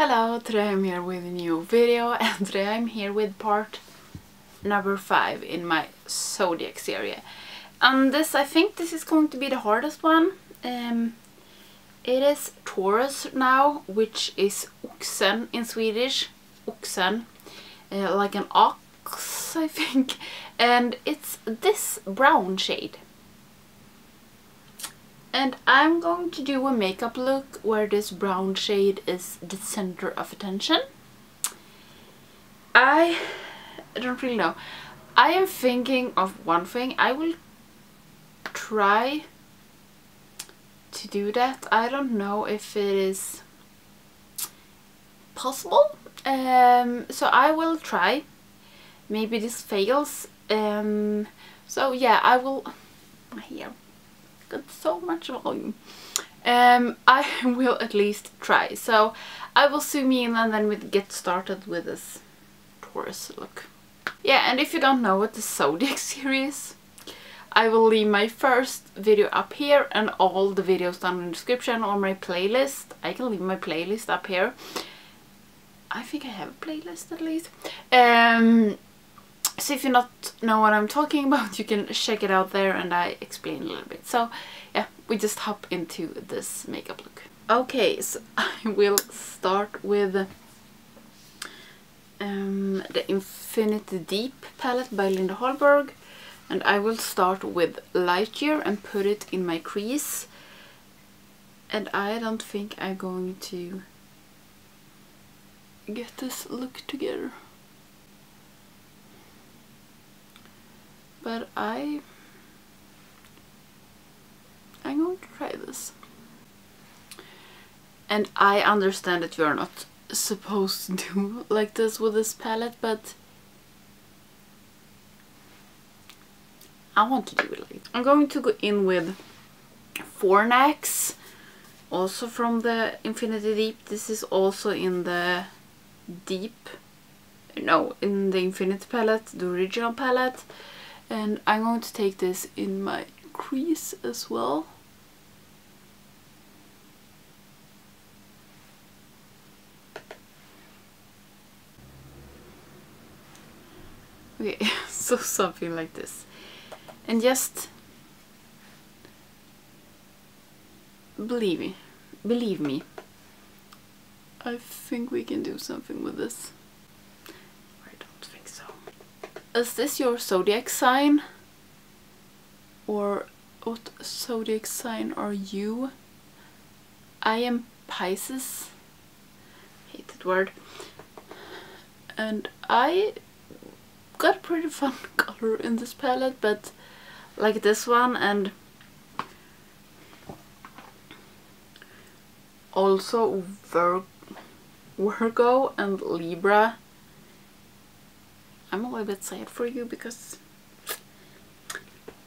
Hello, today I'm here with a new video and today I'm here with part number 5 in my zodiac series. And this, I think this is going to be the hardest one. Um, it is Taurus now, which is oxen in Swedish. Oxen, uh, like an ox I think. And it's this brown shade. And I'm going to do a makeup look where this brown shade is the center of attention. I don't really know. I am thinking of one thing. I will try to do that. I don't know if it is possible. Um, so I will try. Maybe this fails. Um, so yeah, I will... Here got so much volume. Um, I will at least try. So I will zoom in and then we get started with this Taurus look. Yeah, and if you don't know what the Zodiac series I will leave my first video up here and all the videos down in the description or my playlist. I can leave my playlist up here. I think I have a playlist at least. Um, so if you not know what I'm talking about, you can check it out there and I explain a little bit. So yeah, we just hop into this makeup look. Okay, so I will start with um, the Infinity Deep palette by Linda Hallberg. And I will start with Light Year and put it in my crease. And I don't think I'm going to get this look together. But I I'm going to try this. And I understand that you are not supposed to do like this with this palette, but I want to do it like I'm going to go in with Fornax, also from the Infinity Deep. This is also in the Deep, no, in the Infinity palette, the original palette and I'm going to take this in my crease as well. Okay, so something like this. And just believe me, believe me, I think we can do something with this. Is this your zodiac sign? Or what zodiac sign are you? I am Pisces. Hate that word. And I got pretty fun color in this palette, but like this one and also Vir Virgo and Libra I'm a little bit sad for you because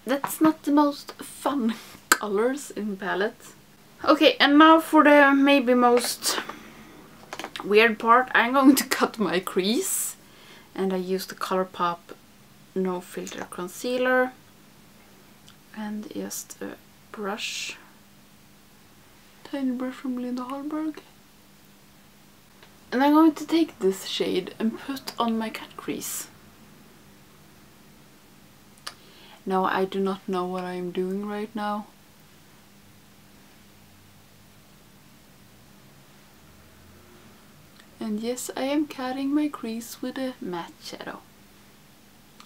that's not the most fun colors in palette. Okay, and now for the maybe most weird part. I'm going to cut my crease. And I use the Colourpop No Filter Concealer. And just a brush. Tiny brush from Linda Hallberg. And I'm going to take this shade and put on my cut crease. Now I do not know what I am doing right now. And yes, I am cutting my crease with a matte shadow.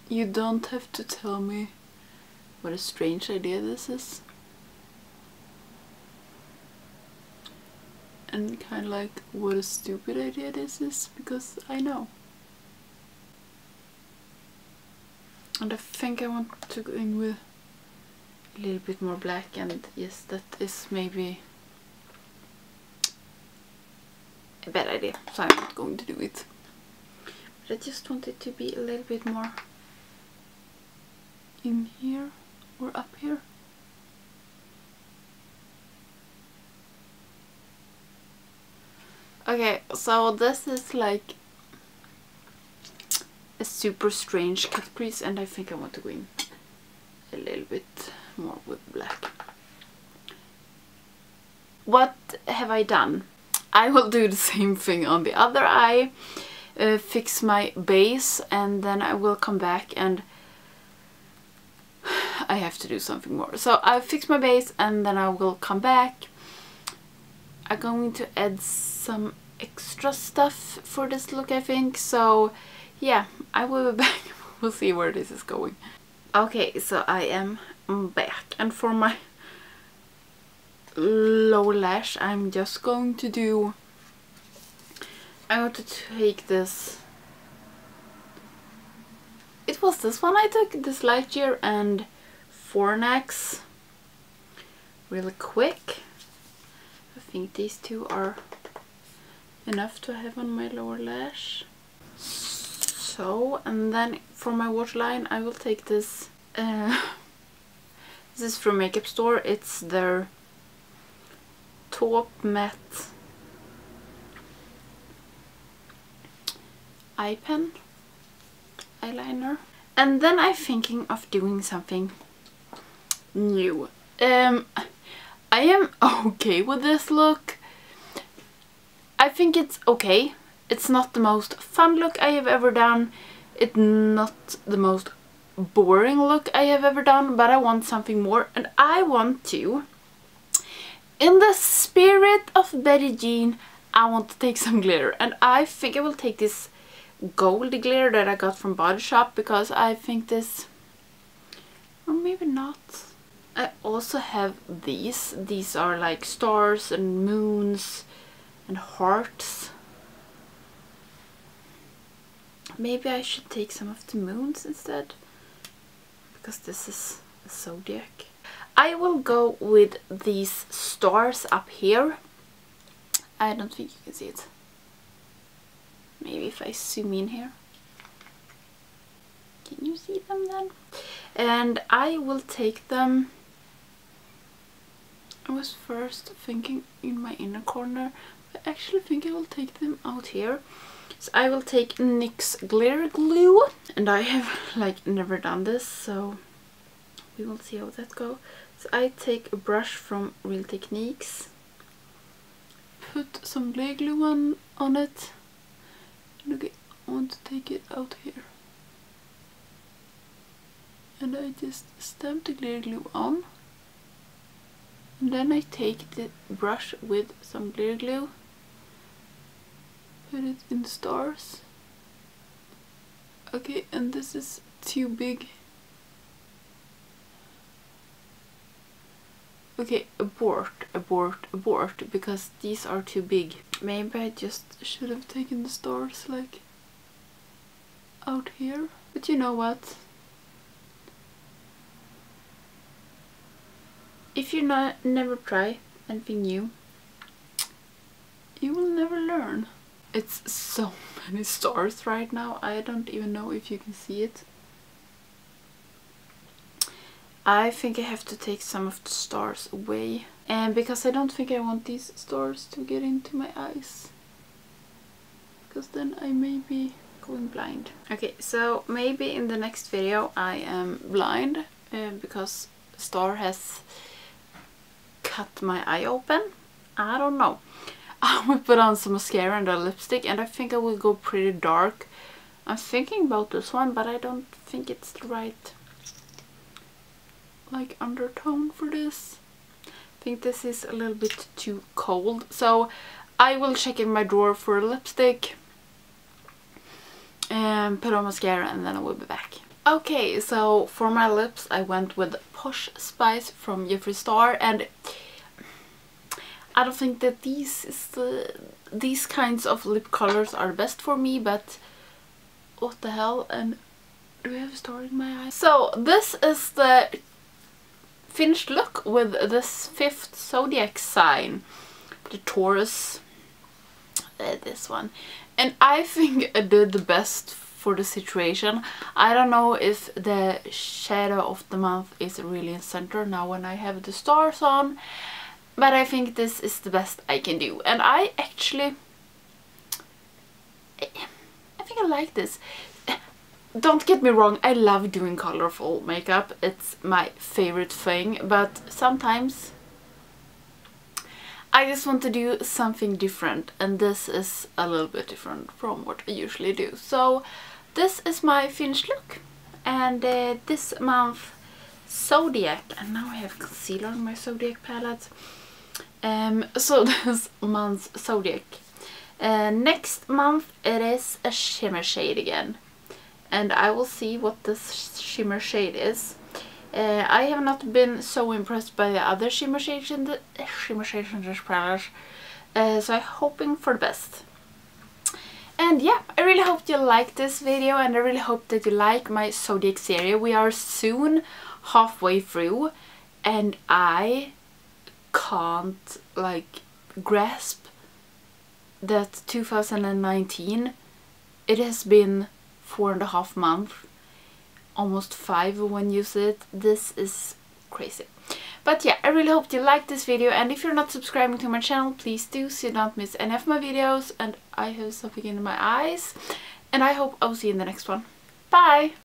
You don't have to tell me what a strange idea this is. And kind of like what a stupid idea this is, because I know. And I think I want to go in with a little bit more black and yes that is maybe a bad idea so I'm not going to do it. But I just want it to be a little bit more in here or up here. Okay, so this is like a super strange cut crease and I think I want to go in a little bit more with black. What have I done? I will do the same thing on the other eye, uh, fix my base and then I will come back and I have to do something more. So I'll fix my base and then I will come back. I'm going to add some extra stuff for this look I think. So yeah, I will be back. we'll see where this is going. Okay, so I am back and for my lower lash I'm just going to do I'm going to take this it was this one I took this Lightyear and Fornax really quick think these two are enough to have on my lower lash. So and then for my waterline I will take this uh, this is from Makeup Store. It's their Top Matte eye pen eyeliner. And then I'm thinking of doing something new. Um I am okay with this look I think it's okay it's not the most fun look I have ever done it's not the most boring look I have ever done but I want something more and I want to in the spirit of Betty Jean, I want to take some glitter. And I think I will take this gold glitter that I got from Body Shop because I think this... Or maybe not. I also have these. These are like stars and moons and hearts. Maybe I should take some of the moons instead. Because this is a zodiac. I will go with these stars up here. I don't think you can see it. Maybe if I zoom in here. Can you see them then? And I will take them... I was first thinking in my inner corner, but I actually think I will take them out here. So I will take NYX glitter glue, and I have like never done this, so we will see how that goes. So I take a brush from Real Techniques, put some glitter glue on, on it, okay, I want to take it out here. And I just stamp the glitter glue on. Then I take the brush with some glitter glue, put it in stars. Okay, and this is too big Okay, abort, abort, abort, because these are too big. Maybe I just should have taken the stars, like, out here. But you know what? If you not, never try anything new, you will never learn. It's so many stars right now, I don't even know if you can see it. I think I have to take some of the stars away. And because I don't think I want these stars to get into my eyes. Because then I may be going blind. Okay, so maybe in the next video I am blind. Uh, because star has cut my eye open. I don't know. I will put on some mascara and a lipstick and I think I will go pretty dark. I'm thinking about this one but I don't think it's the right like undertone for this. I think this is a little bit too cold. So I will check in my drawer for a lipstick and put on mascara and then I will be back. Okay, so for my lips I went with Posh Spice from Jeffree Star and I don't think that these is the these kinds of lip colors are best for me but what the hell and do we have a star in my eye? So this is the finished look with this fifth zodiac sign, the Taurus, uh, this one. And I think I did the best for the situation. I don't know if the shadow of the month is really in center now when I have the stars on, but I think this is the best I can do. And I actually, I think I like this don't get me wrong, I love doing colorful makeup. It's my favorite thing, but sometimes I just want to do something different and this is a little bit different from what I usually do. So this is my finished look and uh, this month Zodiac and now I have concealer on my Zodiac palette. Um, so this month's Zodiac. Uh, next month it is a shimmer shade again and I will see what this shimmer shade is. Uh, I have not been so impressed by the other shimmer shades in the shimmer shades in this palette, uh, so I'm hoping for the best. And yeah, I really hope you liked this video and I really hope that you like my Zodiac series. We are soon halfway through and I can't like grasp that 2019 it has been four and a half months almost five when you see it. This is crazy. But yeah, I really hope you liked this video and if you're not subscribing to my channel, please do so you don't miss any of my videos and I have something in my eyes and I hope I'll see you in the next one. Bye!